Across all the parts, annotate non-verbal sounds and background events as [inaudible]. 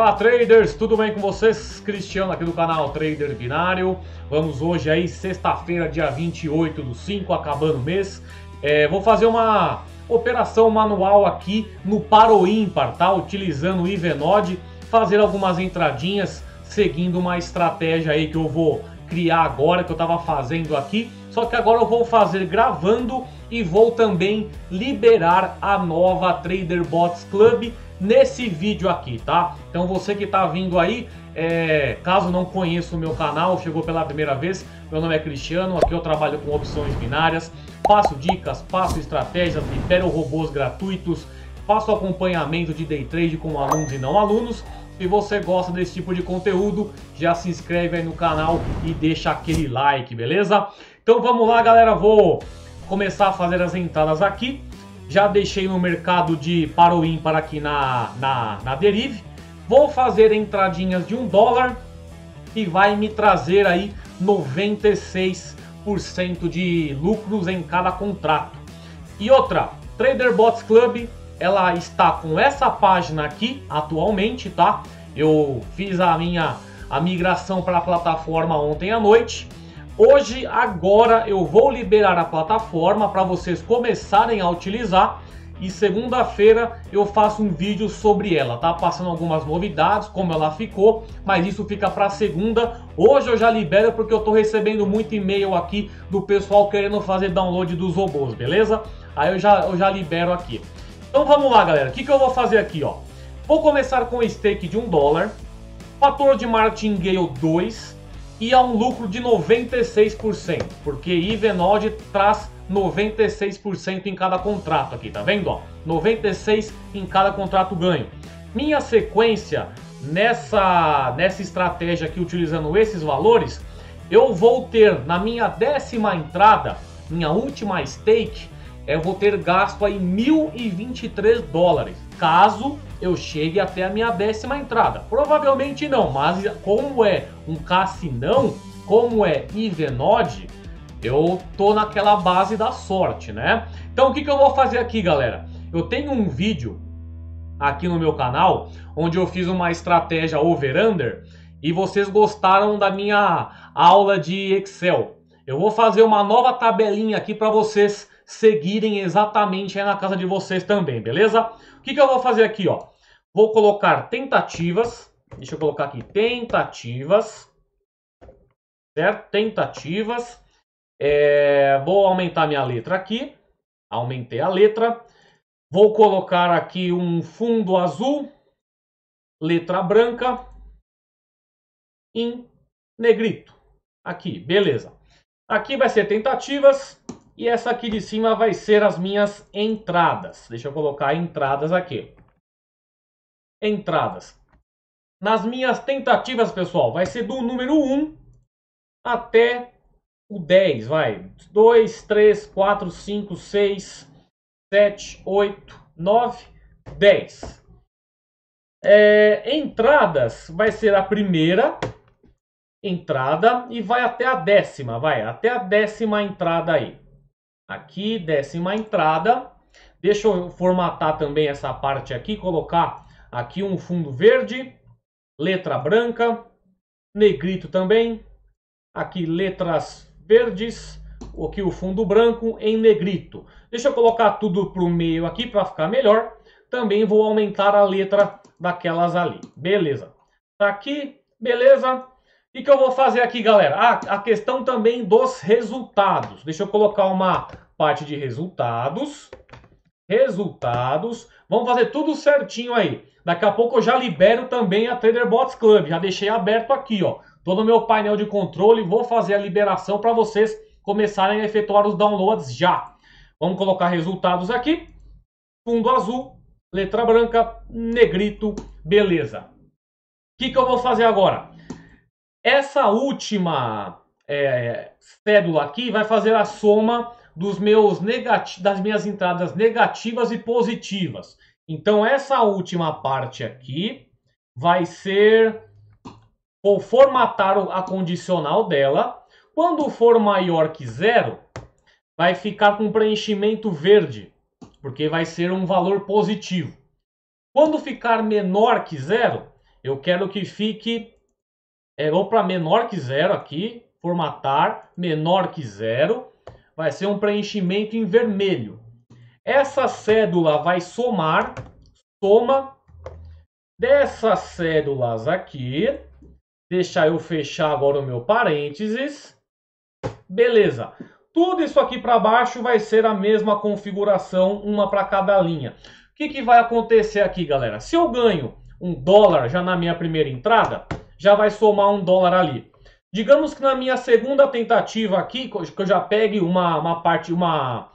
Fala traders, tudo bem com vocês? Cristiano aqui do canal Trader Binário. Vamos hoje aí, sexta-feira, dia 28 do 5, acabando o mês. É, vou fazer uma operação manual aqui no paro ímpar, tá? Utilizando o Ivenod, fazer algumas entradinhas, seguindo uma estratégia aí que eu vou criar agora, que eu estava fazendo aqui. Só que agora eu vou fazer gravando e vou também liberar a nova Trader Bots Club nesse vídeo aqui, tá? Então você que tá vindo aí, é, caso não conheça o meu canal, chegou pela primeira vez, meu nome é Cristiano, aqui eu trabalho com opções binárias, passo dicas, passo estratégias, libero robôs gratuitos, faço acompanhamento de day trade com alunos e não alunos. Se você gosta desse tipo de conteúdo, já se inscreve aí no canal e deixa aquele like, beleza? Então vamos lá, galera, vou começar a fazer as entradas aqui. Já deixei no mercado de para o ímpar aqui na, na, na Derive. Vou fazer entradinhas de um dólar e vai me trazer aí 96% de lucros em cada contrato. E outra, Trader Bots Club, ela está com essa página aqui atualmente, tá? Eu fiz a minha a migração para a plataforma ontem à noite Hoje, agora, eu vou liberar a plataforma para vocês começarem a utilizar e segunda-feira eu faço um vídeo sobre ela, tá? Passando algumas novidades, como ela ficou, mas isso fica para segunda. Hoje eu já libero porque eu tô recebendo muito e-mail aqui do pessoal querendo fazer download dos robôs, beleza? Aí eu já, eu já libero aqui. Então vamos lá, galera. O que, que eu vou fazer aqui, ó? Vou começar com o stake de um dólar, fator de martingale 2, e a um lucro de 96%, porque Ivenod traz 96% em cada contrato aqui, tá vendo? Ó, 96 em cada contrato ganho. Minha sequência nessa, nessa estratégia aqui, utilizando esses valores, eu vou ter na minha décima entrada, minha última stake, eu vou ter gasto aí 1.023 dólares, caso eu chegue até a minha décima entrada. Provavelmente não, mas como é um cassinão, como é Ivenod, eu tô naquela base da sorte, né? Então o que, que eu vou fazer aqui, galera? Eu tenho um vídeo aqui no meu canal onde eu fiz uma estratégia over-under e vocês gostaram da minha aula de Excel. Eu vou fazer uma nova tabelinha aqui para vocês seguirem exatamente aí na casa de vocês também, beleza? O que, que eu vou fazer aqui, ó? Vou colocar tentativas. Deixa eu colocar aqui tentativas. Certo? Tentativas. É, vou aumentar minha letra aqui. Aumentei a letra. Vou colocar aqui um fundo azul. Letra branca. Em negrito. Aqui, beleza. Aqui vai ser tentativas. E essa aqui de cima vai ser as minhas entradas. Deixa eu colocar entradas aqui entradas. Nas minhas tentativas, pessoal, vai ser do número 1 até o 10, vai. 2, 3, 4, 5, 6, 7, 8, 9, 10. É, entradas vai ser a primeira entrada e vai até a décima, vai, até a décima entrada aí. Aqui, décima entrada. Deixa eu formatar também essa parte aqui, colocar Aqui um fundo verde, letra branca, negrito também. Aqui letras verdes, aqui o fundo branco em negrito. Deixa eu colocar tudo para o meio aqui para ficar melhor. Também vou aumentar a letra daquelas ali. Beleza. Tá aqui, beleza. Que, que eu vou fazer aqui, galera? Ah, a questão também dos resultados. Deixa eu colocar uma parte de resultados. Resultados. Vamos fazer tudo certinho aí. Daqui a pouco eu já libero também a Trader Bots Club. Já deixei aberto aqui, ó. Tô no meu painel de controle, vou fazer a liberação para vocês começarem a efetuar os downloads já. Vamos colocar resultados aqui. Fundo azul, letra branca, negrito, beleza. O que, que eu vou fazer agora? Essa última é, cédula aqui vai fazer a soma dos meus das minhas entradas negativas e positivas. Então, essa última parte aqui vai ser vou formatar a condicional dela. Quando for maior que zero, vai ficar com preenchimento verde, porque vai ser um valor positivo. Quando ficar menor que zero, Eu quero que fique é, ou para menor que zero aqui, formatar, menor que zero, vai ser um preenchimento em vermelho. Essa cédula vai somar, soma dessas cédulas aqui, deixar eu fechar agora o meu parênteses, beleza. Tudo isso aqui para baixo vai ser a mesma configuração, uma para cada linha. O que, que vai acontecer aqui, galera? Se eu ganho um dólar já na minha primeira entrada, já vai somar um dólar ali. Digamos que na minha segunda tentativa aqui, que eu já pegue uma, uma parte, uma.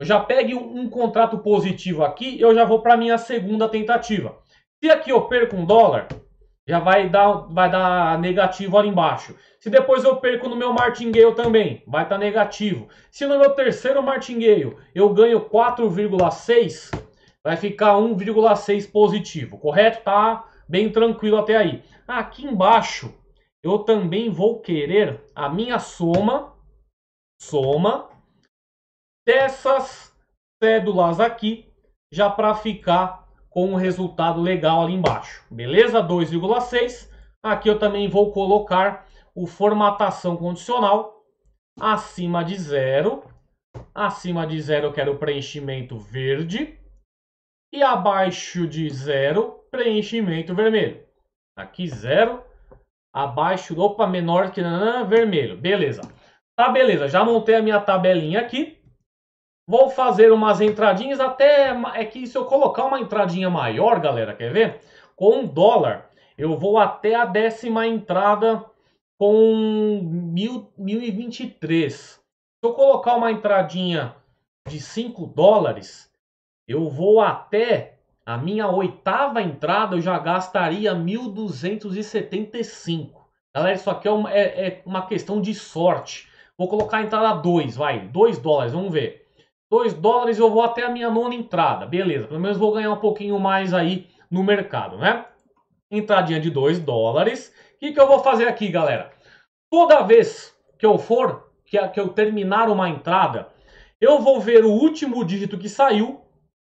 Já pegue um, um contrato positivo aqui, eu já vou para minha segunda tentativa. Se aqui eu perco um dólar, já vai dar, vai dar negativo ali embaixo. Se depois eu perco no meu martingale também, vai estar tá negativo. Se no meu terceiro martingale eu ganho 4,6, vai ficar 1,6 positivo, correto? Tá bem tranquilo até aí. Aqui embaixo, eu também vou querer a minha soma, soma dessas cédulas aqui, já para ficar com um resultado legal ali embaixo. Beleza? 2,6. Aqui eu também vou colocar o formatação condicional acima de zero. Acima de zero eu quero preenchimento verde. E abaixo de zero, preenchimento vermelho. Aqui zero, abaixo, opa, menor que vermelho. Beleza. Tá, beleza. Já montei a minha tabelinha aqui. Vou fazer umas entradinhas até... É que se eu colocar uma entradinha maior, galera, quer ver? Com um dólar, eu vou até a décima entrada com mil, 1023. Se eu colocar uma entradinha de 5 dólares, eu vou até a minha oitava entrada eu já gastaria 1.275. Galera, isso aqui é uma, é, é uma, questão de sorte. Vou colocar a entrada 2, vai, 2 dólares, vamos ver. 2 dólares eu vou até a minha nona entrada, beleza. Pelo menos vou ganhar um pouquinho mais aí no mercado, né? Entradinha de 2 dólares. O que, que eu vou fazer aqui, galera? Toda vez que eu for, que, que eu terminar uma entrada, eu vou ver o último dígito que saiu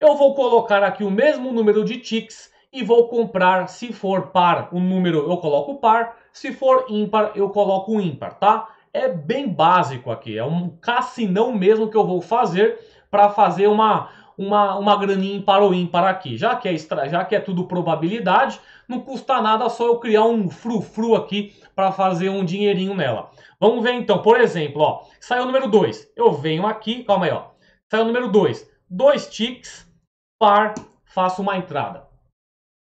eu vou colocar aqui o mesmo número de ticks e vou comprar, se for par o número eu coloco par, se for ímpar eu coloco ímpar, tá? É bem básico aqui, é um cassinão mesmo que eu vou fazer para fazer uma, uma, uma graninha para o ímpar aqui. Já que, é extra, já que é tudo probabilidade, não custa nada só eu criar um frufru aqui para fazer um dinheirinho nela. Vamos ver então, por exemplo, ó, saiu o número 2. Eu venho aqui, calma aí, ó. Saiu o número 2. Dois ticks, par, faço uma entrada.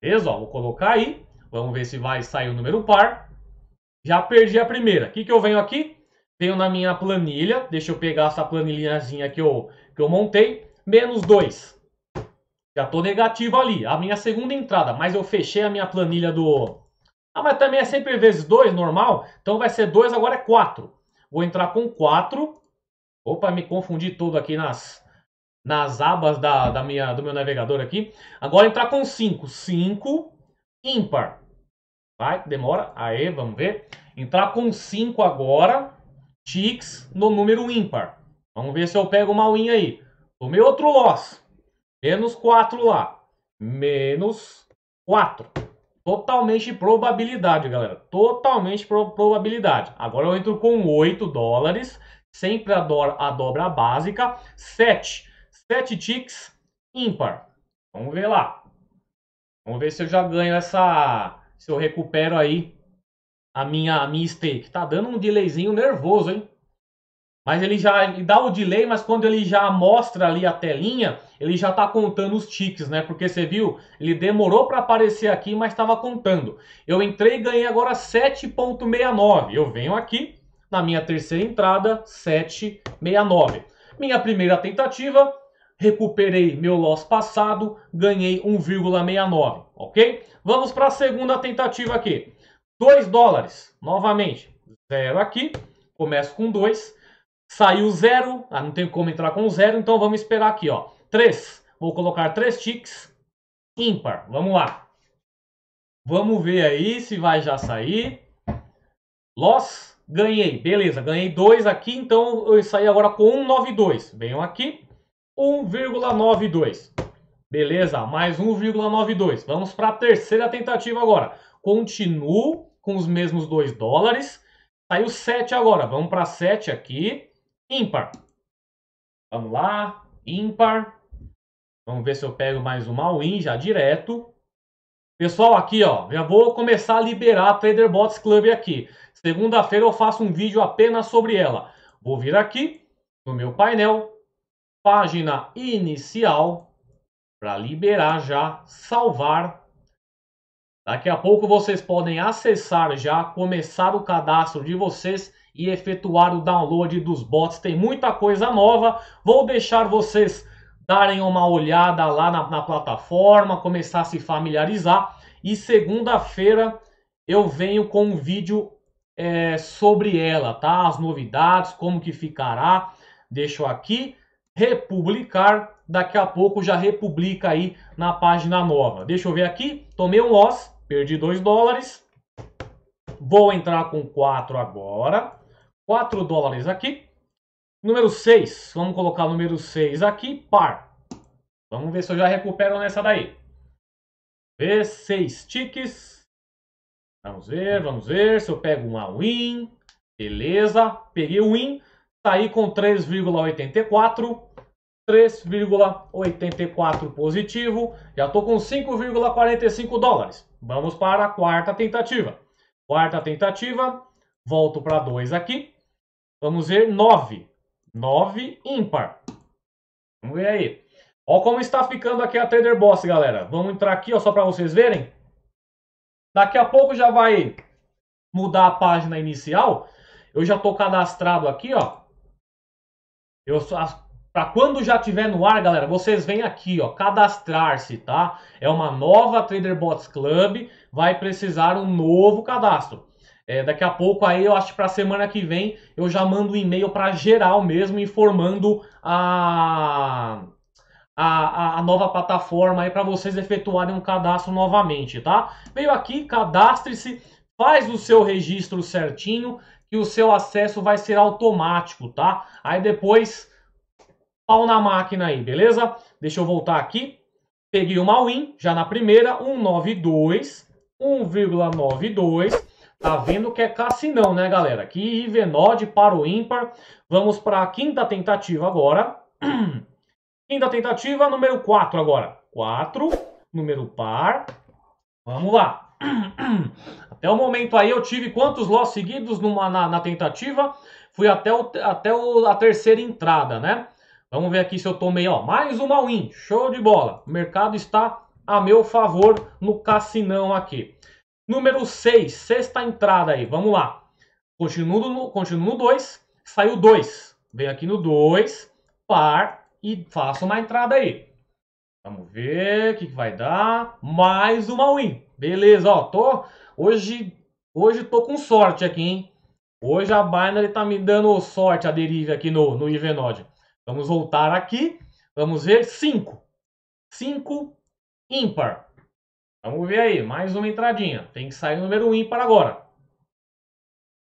Beleza? Ó, vou colocar aí. Vamos ver se vai sair o número par. Já perdi a primeira. O que, que eu venho aqui? Venho na minha planilha. Deixa eu pegar essa planilhazinha que eu, que eu montei. Menos 2. Já estou negativo ali. A minha segunda entrada. Mas eu fechei a minha planilha do... Ah, mas também é sempre vezes 2, normal. Então vai ser 2, agora é 4. Vou entrar com 4. Opa, me confundi todo aqui nas, nas abas da, da minha, do meu navegador aqui. Agora entrar com 5. 5 ímpar. Vai, demora. Aí, vamos ver. Entrar com 5 agora. Ticks no número ímpar. Vamos ver se eu pego uma win aí. Tomei outro loss. Menos 4 lá. Menos 4. Totalmente probabilidade, galera. Totalmente pro probabilidade. Agora eu entro com 8 dólares. Sempre a, do a dobra básica. 7 Sete ticks ímpar. Vamos ver lá. Vamos ver se eu já ganho essa... Se eu recupero aí a minha, a minha stake. Tá dando um delayzinho nervoso, hein? Mas ele já ele dá o delay, mas quando ele já mostra ali a telinha, ele já tá contando os ticks, né? Porque você viu, ele demorou para aparecer aqui, mas estava contando. Eu entrei e ganhei agora 7.69. Eu venho aqui na minha terceira entrada, 7.69. Minha primeira tentativa, recuperei meu loss passado, ganhei 1,69, ok? Vamos para a segunda tentativa aqui. 2 dólares, novamente, zero aqui, começo com 2, saiu zero, ah, não tem como entrar com zero, então vamos esperar aqui, ó. 3, vou colocar 3 ticks, ímpar, vamos lá. Vamos ver aí se vai já sair. Loss, ganhei, beleza, ganhei 2 aqui, então eu saí agora com 1,92. Venho aqui, 1,92. Beleza, mais 1,92. Vamos para a terceira tentativa agora. Continuo com os mesmos 2 dólares. Saiu 7 agora. Vamos para 7 aqui. Ímpar. Vamos lá. Ímpar. Vamos ver se eu pego mais uma win já direto. Pessoal, aqui ó, já vou começar a liberar a TraderBots Club aqui. Segunda-feira eu faço um vídeo apenas sobre ela. Vou vir aqui no meu painel, página inicial, para liberar já, salvar. Daqui a pouco vocês podem acessar já, começar o cadastro de vocês e efetuar o download dos bots. Tem muita coisa nova. Vou deixar vocês darem uma olhada lá na, na plataforma, começar a se familiarizar. E segunda-feira eu venho com um vídeo é, sobre ela, tá? As novidades, como que ficará. Deixo aqui republicar. Daqui a pouco já republica aí na página nova. Deixa eu ver aqui. Tomei um loss, perdi 2 dólares. Vou entrar com 4 agora. 4 dólares aqui. Número 6. Vamos colocar o número 6 aqui. Par. Vamos ver se eu já recupero nessa daí. V 6 ticks. Vamos ver, vamos ver se eu pego uma win. Beleza. Peguei o win. Saí com 3,84. 3,84 positivo. Já estou com 5,45 dólares. Vamos para a quarta tentativa. Quarta tentativa. Volto para 2 aqui. Vamos ver 9. 9 ímpar. Vamos ver aí. Olha como está ficando aqui a Trader Boss, galera. Vamos entrar aqui ó, só para vocês verem. Daqui a pouco já vai mudar a página inicial. Eu já estou cadastrado aqui, ó. Eu para quando já tiver no ar, galera, vocês vêm aqui, ó, cadastrar-se, tá? É uma nova Trader Bots Club, vai precisar um novo cadastro. É, daqui a pouco aí, eu acho que para semana que vem, eu já mando um e-mail para geral mesmo, informando a, a, a nova plataforma aí para vocês efetuarem um cadastro novamente, tá? Veio aqui, cadastre-se, faz o seu registro certinho, que o seu acesso vai ser automático, tá? Aí depois, pau na máquina aí, beleza? Deixa eu voltar aqui. Peguei uma win, já na primeira, 192, 1,92. Tá vendo que é cassinão, né, galera? Aqui Ivenod para o ímpar. Vamos para a quinta tentativa agora. [clears throat] quinta tentativa, número 4 agora. 4, número par. Vamos lá. [clears throat] Até o momento aí eu tive quantos loss seguidos numa, na, na tentativa? Fui até, o, até o, a terceira entrada, né? Vamos ver aqui se eu tomei, ó, mais uma win. Show de bola. O mercado está a meu favor no cassinão aqui. Número 6, sexta entrada aí, vamos lá. Continuo no, continuo no 2, saiu 2. Venho aqui no 2, par e faço uma entrada aí. Vamos ver o que, que vai dar. Mais uma win. Beleza, ó, tô hoje hoje tô com sorte aqui, hein? Hoje a Binary tá me dando sorte a deriva aqui no no Ivenod. Vamos voltar aqui. Vamos ver 5. 5 ímpar. Vamos ver aí, mais uma entradinha. Tem que sair o número ímpar agora.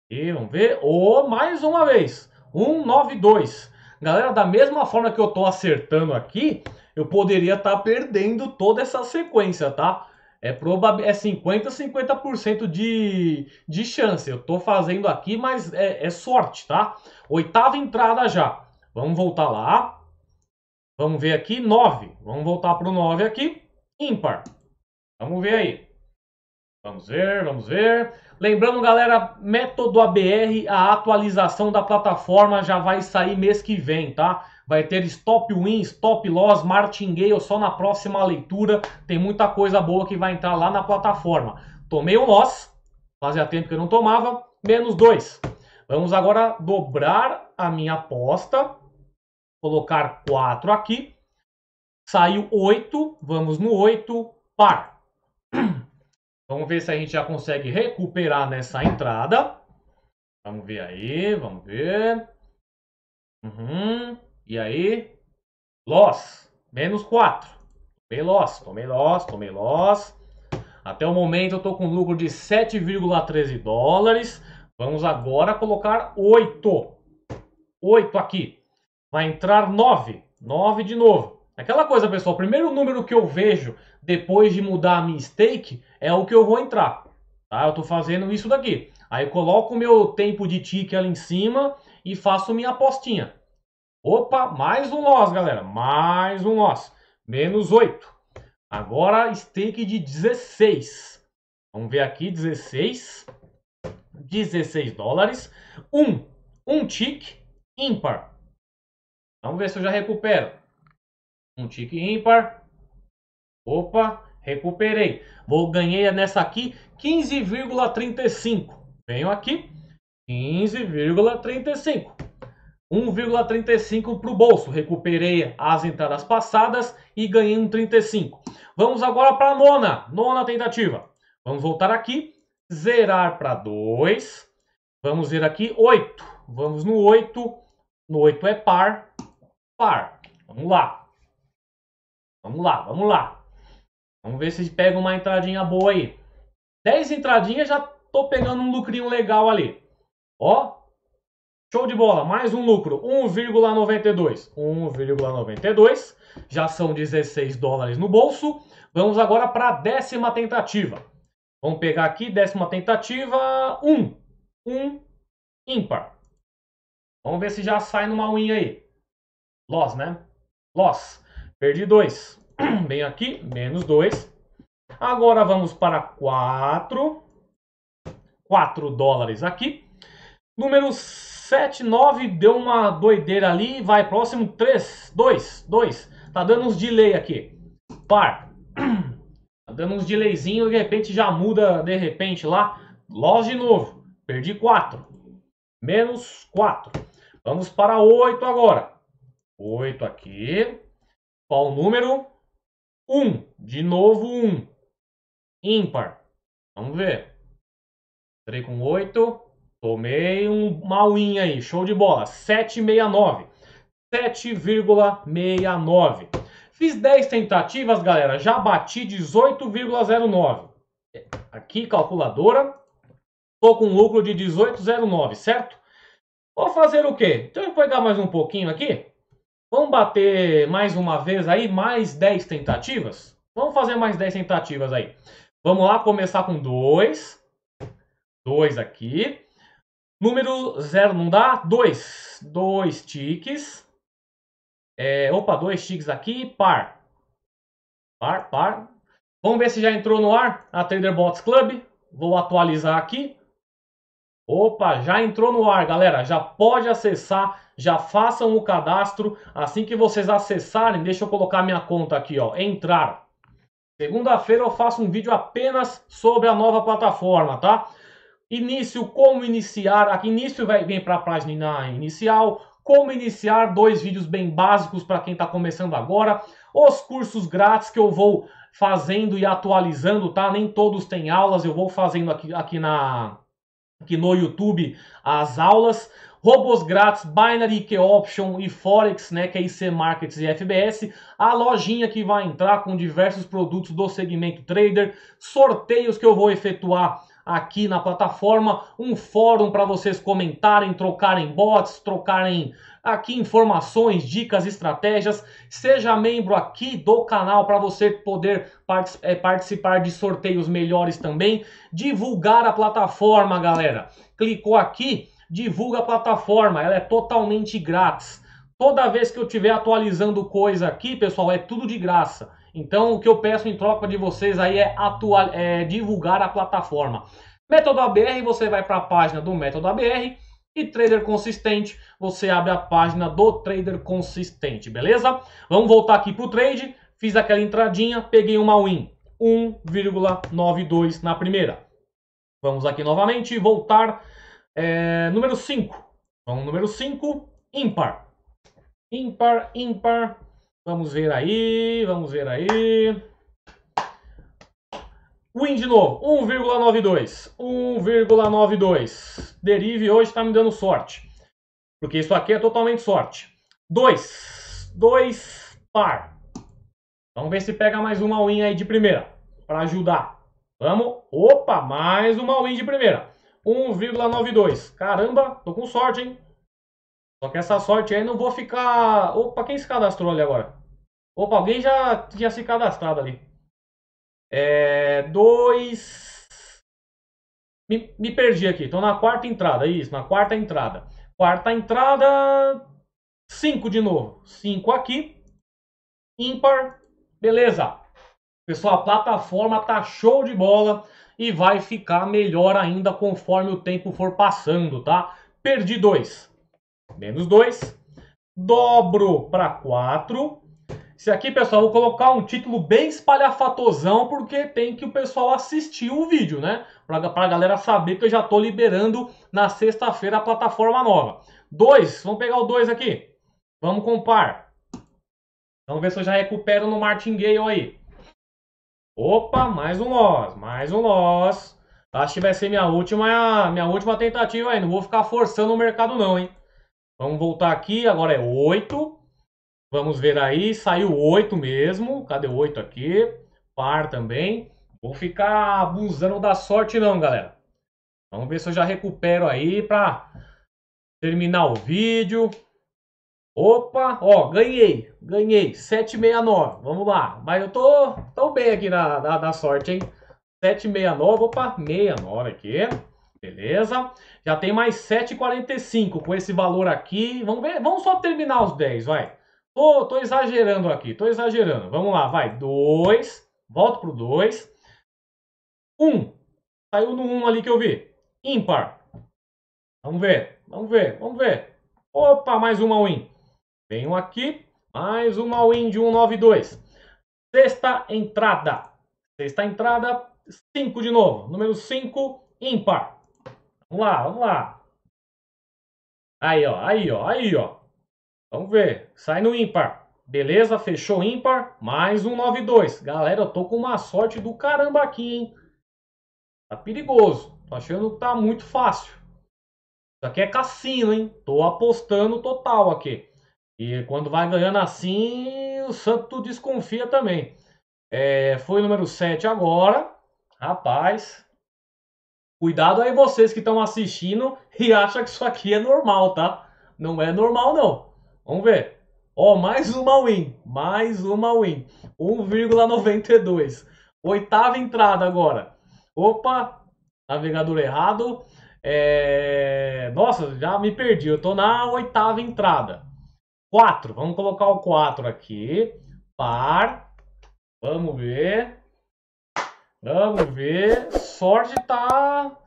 E vamos ver. Oh, mais uma vez. 192. Galera, da mesma forma que eu tô acertando aqui, eu poderia estar tá perdendo toda essa sequência, tá? É, probab... é 50, 50% de... de chance. Eu tô fazendo aqui, mas é, é sorte, tá? Oitava entrada já. Vamos voltar lá. Vamos ver aqui, 9. Vamos voltar para o 9 aqui. Ímpar. Vamos ver aí. Vamos ver, vamos ver. Lembrando, galera, método ABR, a atualização da plataforma já vai sair mês que vem, tá? Vai ter stop win, stop loss, martingale só na próxima leitura. Tem muita coisa boa que vai entrar lá na plataforma. Tomei um loss, fazia tempo que eu não tomava, menos 2. Vamos agora dobrar a minha aposta, colocar 4 aqui. Saiu 8, vamos no 8, par. [clears throat] Vamos ver se a gente já consegue recuperar nessa entrada. Vamos ver aí, vamos ver. Uhum. E aí? Loss, menos 4. Tomei loss, tomei loss, tomei loss. Até o momento eu estou com lucro de 7,13 dólares. Vamos agora colocar 8. 8 aqui. Vai entrar 9. 9 de novo. Aquela coisa, pessoal, o primeiro número que eu vejo depois de mudar a minha stake é o que eu vou entrar. Tá? Eu estou fazendo isso daqui. Aí coloco o meu tempo de tique ali em cima e faço minha apostinha. Opa, mais um loss, galera. Mais um loss. Menos 8. Agora stake de 16. Vamos ver aqui, 16. 16 dólares. Um, um tique ímpar. Vamos ver se eu já recupero. Um tique ímpar. Opa, recuperei. Vou ganhei nessa aqui 15,35. Venho aqui, 15,35. 1,35 para o bolso. Recuperei as entradas passadas e ganhei um 35. Vamos agora para a nona, nona tentativa. Vamos voltar aqui, zerar para 2. Vamos ver aqui 8. Vamos no 8. No 8 é par, par. Vamos lá. Vamos lá, vamos lá. Vamos ver se pega uma entradinha boa aí. 10 entradinhas, já tô pegando um lucrinho legal ali. Ó, show de bola. Mais um lucro, 1,92. 1,92. Já são 16 dólares no bolso. Vamos agora para a décima tentativa. Vamos pegar aqui, décima tentativa, 1. 1, ímpar. Vamos ver se já sai numa unha aí. Loss, né? Loss. Perdi 2. Bem [clears throat] aqui, menos 2. Agora vamos para 4. 4 dólares aqui. Número 7, 9, deu uma doideira ali. Vai próximo, 3, 2, 2. Tá dando uns delay aqui. Par. [clears throat] Tá dando uns delayzinho, de repente já muda, de repente lá. Loss de novo. Perdi 4. Menos 4. Vamos para 8 agora. 8 aqui. Qual o número? 1. De novo 1. Ímpar. Vamos ver. Entrei com 8. Tomei um mauinho aí. Show de bola. 7,69. 7,69. Fiz 10 tentativas, galera. Já bati 18,09. Aqui, calculadora. Tô com um lucro de 18,09, certo? Vou fazer o quê? Então eu vou pegar mais um pouquinho aqui. Vamos bater mais uma vez aí, mais 10 tentativas? Vamos fazer mais 10 tentativas aí. Vamos lá, começar com 2. 2 aqui. Número 0 não dá? 2. 2 tiques. É, opa, 2 tiques aqui. Par. Par, par. Vamos ver se já entrou no ar a Trader Bots Club. Vou atualizar aqui. Opa, já entrou no ar, galera. Já pode acessar, já façam o cadastro. Assim que vocês acessarem, deixa eu colocar minha conta aqui, ó. Entrar. Segunda-feira eu faço um vídeo apenas sobre a nova plataforma, tá? Início, como iniciar. Aqui início vai vem para a página inicial. Como iniciar, dois vídeos bem básicos para quem está começando agora. Os cursos grátis que eu vou fazendo e atualizando, tá? Nem todos têm aulas, eu vou fazendo aqui, aqui na aqui no YouTube as aulas. Robôs grátis, Binary Key Option e Forex, né, que é IC Markets e FBS. A lojinha que vai entrar com diversos produtos do segmento trader. Sorteios que eu vou efetuar aqui na plataforma. Um fórum para vocês comentarem, trocarem bots, trocarem aqui informações, dicas, estratégias. Seja membro aqui do canal para você poder é, participar de sorteios melhores também. Divulgar a plataforma, galera. Clicou aqui, divulga a plataforma, ela é totalmente grátis. Toda vez que eu estiver atualizando coisa aqui, pessoal, é tudo de graça. Então, o que eu peço em troca de vocês aí é, atual, é divulgar a plataforma. Método ABR, você vai para a página do Método ABR e trader consistente, você abre a página do trader consistente, beleza? Vamos voltar aqui para o trade. Fiz aquela entradinha, peguei uma win. 1,92 na primeira. Vamos aqui novamente, voltar. É, número 5. Vamos, número 5, ímpar. Ímpar, ímpar. Vamos ver aí, vamos ver aí. Win de novo, 1,92. 1,92. Derive hoje está me dando sorte. Porque isso aqui é totalmente sorte. 2. 2 par. Vamos ver se pega mais uma win aí de primeira. Para ajudar. Vamos. Opa, mais uma win de primeira. 1,92. Caramba, tô com sorte, hein? Só que essa sorte aí não vou ficar... Opa, quem se cadastrou ali agora? Opa, alguém já tinha se cadastrado ali. É, dois. Me, me perdi aqui. Estou na quarta entrada. Isso, na quarta entrada. Quarta entrada. Cinco de novo. Cinco aqui. Ímpar. Beleza. Pessoal, a plataforma tá show de bola e vai ficar melhor ainda conforme o tempo for passando, tá? Perdi dois. Menos dois. Dobro para quatro. Esse aqui, pessoal, vou colocar um título bem espalhafatosão, porque tem que o pessoal assistir o vídeo, né? Pra, pra galera saber que eu já tô liberando na sexta-feira a plataforma nova. Dois, vamos pegar o dois aqui. Vamos comprar. Vamos ver se eu já recupero no Martingale aí. Opa, mais um loss, mais um loss. Acho que vai ser minha última, minha última tentativa aí. Não vou ficar forçando o mercado não, hein? Vamos voltar aqui, agora é 8. Vamos ver aí, saiu 8 mesmo. Cadê o 8 aqui? Par também. Vou ficar abusando da sorte não, galera. Vamos ver se eu já recupero aí pra terminar o vídeo. Opa, ó, ganhei, ganhei, 769, vamos lá. Mas eu tô, tô bem aqui na, na, na sorte, hein? 769, opa, 69 aqui, beleza. Já tem mais 7,45 com esse valor aqui. Vamos ver, vamos só terminar os 10, vai. Tô, tô exagerando aqui, tô exagerando. Vamos lá, vai. 2. Volto pro 2. 1. Saiu no 1 ali que eu vi. Ímpar. Vamos ver, vamos ver, vamos ver. Opa, mais uma win. Venho aqui. Mais uma win de 192. Sexta entrada. Sexta entrada. 5 de novo. Número 5, ímpar. Vamos lá, vamos lá. Aí, ó, aí, ó, aí, ó. Vamos ver. Sai no ímpar. Beleza, fechou ímpar. Mais um 9-2. Galera, eu tô com uma sorte do caramba aqui, hein? Tá perigoso. Tô achando que tá muito fácil. Isso aqui é cassino, hein? Tô apostando total aqui. E quando vai ganhando assim, o Santo desconfia também. É, foi número 7 agora. Rapaz. Cuidado aí vocês que estão assistindo e acham que isso aqui é normal, tá? Não é normal, não. Vamos ver. Ó, oh, mais uma win. Mais uma win. 1,92. Oitava entrada agora. Opa, navegador errado. É... Nossa, já me perdi. Eu tô na oitava entrada. 4. Vamos colocar o 4 aqui. Par. Vamos ver. Vamos ver. Sorte tá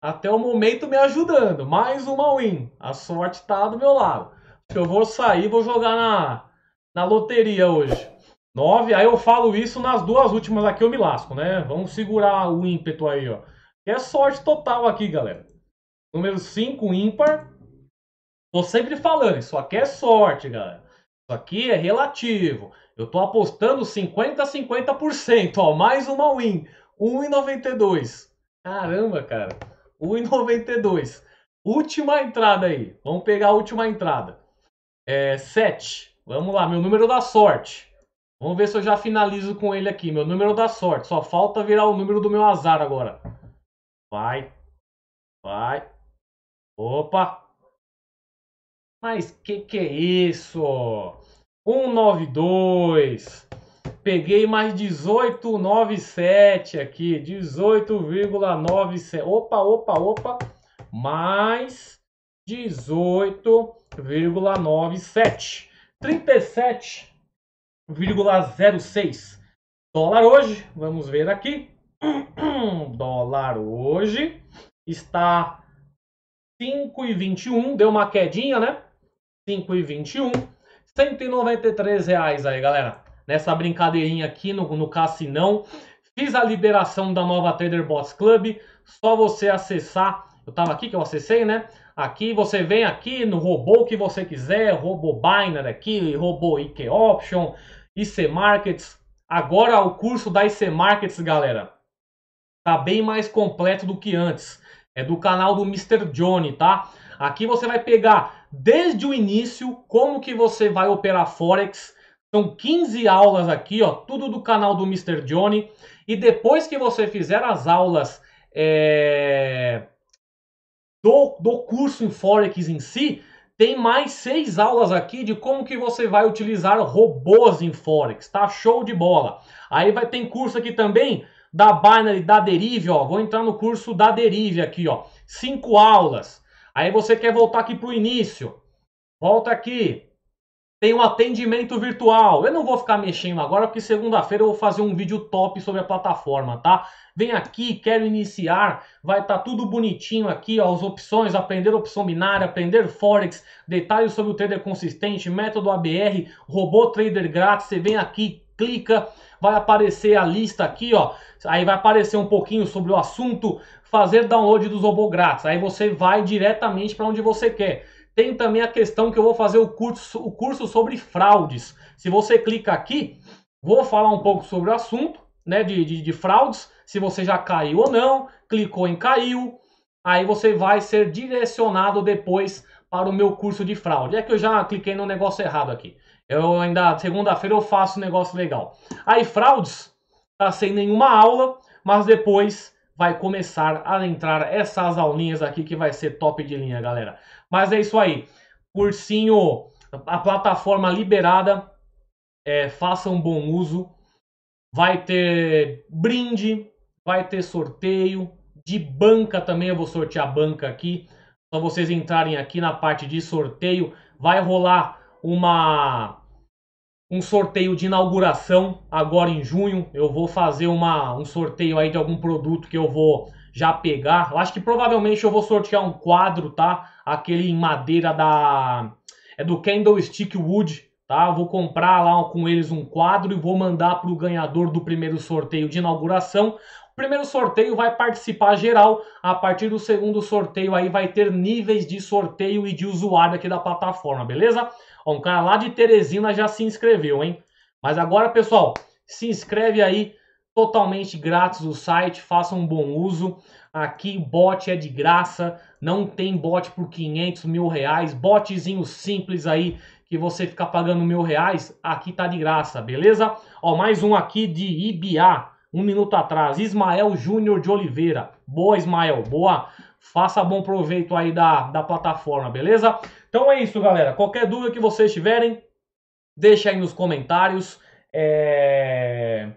até o momento me ajudando. Mais uma win. A sorte tá do meu lado eu vou sair vou jogar na, na loteria hoje. 9, aí eu falo isso nas duas últimas aqui eu me lasco, né? Vamos segurar o ímpeto aí, ó. é sorte total aqui, galera. Número 5, ímpar. Tô sempre falando, isso aqui é sorte, galera. Isso aqui é relativo. Eu tô apostando 50 a 50%, ó. Mais uma win. 1,92. Caramba, cara. 1,92. Última entrada aí. Vamos pegar a última entrada. É, 7. Vamos lá, meu número da sorte. Vamos ver se eu já finalizo com ele aqui. Meu número da sorte. Só falta virar o número do meu azar agora. Vai. Vai. Opa. Mas que que é isso? 192. Peguei mais 18,97 aqui. 18,97. Opa, opa, opa. Mais 18 37,97. 37,06. Dólar hoje, vamos ver aqui. [clears throat] Dólar hoje está 5,21, deu uma quedinha, né? 5,21. 193 reais aí, galera. Nessa brincadeirinha aqui no, no Cassinão. Fiz a liberação da nova Trader Bots Club. Só você acessar. Eu tava aqui que eu acessei, né? Aqui você vem aqui no robô que você quiser, robô Binary aqui, robô IK Option, IC Markets. Agora o curso da IC Markets, galera, tá bem mais completo do que antes. É do canal do Mr. Johnny, tá? Aqui você vai pegar desde o início como que você vai operar Forex. São 15 aulas aqui, ó, tudo do canal do Mr. Johnny. E depois que você fizer as aulas é, do, do curso em Forex em si, tem mais seis aulas aqui de como que você vai utilizar robôs em Forex, tá? Show de bola. Aí vai ter curso aqui também da Binary, da Derive, ó. Vou entrar no curso da Derive aqui, ó. Cinco aulas. Aí você quer voltar aqui pro início. Volta aqui. Tem um atendimento virtual. Eu não vou ficar mexendo agora, porque segunda-feira eu vou fazer um vídeo top sobre a plataforma, tá? Vem aqui, quero iniciar. Vai estar tá tudo bonitinho aqui, ó, as opções, aprender opção binária, aprender Forex, detalhes sobre o trader consistente, método ABR, robô trader grátis. Você vem aqui, clica, vai aparecer a lista aqui, ó. Aí vai aparecer um pouquinho sobre o assunto, fazer download dos robôs grátis. Aí você vai diretamente para onde você quer. Tem também a questão que eu vou fazer o curso, o curso sobre fraudes. Se você clica aqui, vou falar um pouco sobre o assunto né, de, de, de fraudes, se você já caiu ou não, clicou em caiu, aí você vai ser direcionado depois para o meu curso de fraude. É que eu já cliquei no negócio errado aqui. Eu ainda, segunda-feira eu faço um negócio legal. Aí fraudes, tá sem nenhuma aula, mas depois vai começar a entrar essas aulinhas aqui que vai ser top de linha, galera. Mas é isso aí. Cursinho, a plataforma liberada. É, faça um bom uso. Vai ter brinde, vai ter sorteio. De banca também eu vou sortear banca aqui. Só vocês entrarem aqui na parte de sorteio. Vai rolar uma um sorteio de inauguração agora em junho. Eu vou fazer uma, um sorteio aí de algum produto que eu vou já pegar. Eu acho que provavelmente eu vou sortear um quadro, tá? Aquele em madeira da é do Candlestick Wood, tá? Vou comprar lá com eles um quadro e vou mandar para o ganhador do primeiro sorteio de inauguração. O primeiro sorteio vai participar geral. A partir do segundo sorteio aí vai ter níveis de sorteio e de usuário aqui da plataforma, beleza? Ó, um cara lá de Teresina já se inscreveu, hein? Mas agora, pessoal, se inscreve aí, totalmente grátis o site, faça um bom uso. Aqui bot é de graça, não tem bot por 500 mil reais, botzinho simples aí que você fica pagando mil reais, aqui tá de graça, beleza? Ó, mais um aqui de IBA, um minuto atrás, Ismael Júnior de Oliveira. Boa, Ismael, boa. Faça bom proveito aí da, da plataforma, beleza? Então é isso, galera. Qualquer dúvida que vocês tiverem, deixa aí nos comentários. É...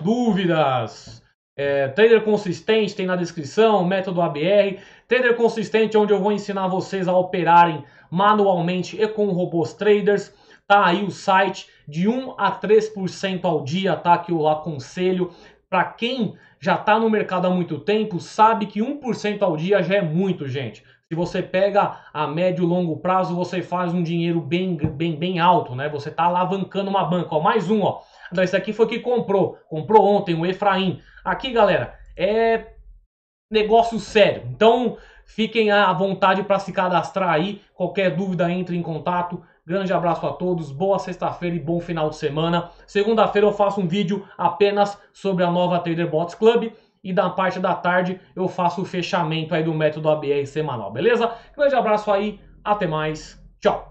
Dúvidas, é... trader consistente tem na descrição, método ABR. Trader consistente onde eu vou ensinar vocês a operarem manualmente e com robôs traders. Tá aí o site de 1 a 3% ao dia, tá? Que eu aconselho. Para quem já está no mercado há muito tempo, sabe que 1% ao dia já é muito, gente. Se você pega a médio e longo prazo, você faz um dinheiro bem, bem, bem alto, né? Você está alavancando uma banca. Ó, mais um, ó. Esse aqui foi que comprou. Comprou ontem, o Efraim. Aqui, galera, é negócio sério. Então, fiquem à vontade para se cadastrar aí. Qualquer dúvida, entre em contato. Grande abraço a todos, boa sexta-feira e bom final de semana. Segunda-feira eu faço um vídeo apenas sobre a nova Trader Bots Club e da parte da tarde eu faço o fechamento aí do método ABR semanal, beleza? Grande abraço aí, até mais, tchau!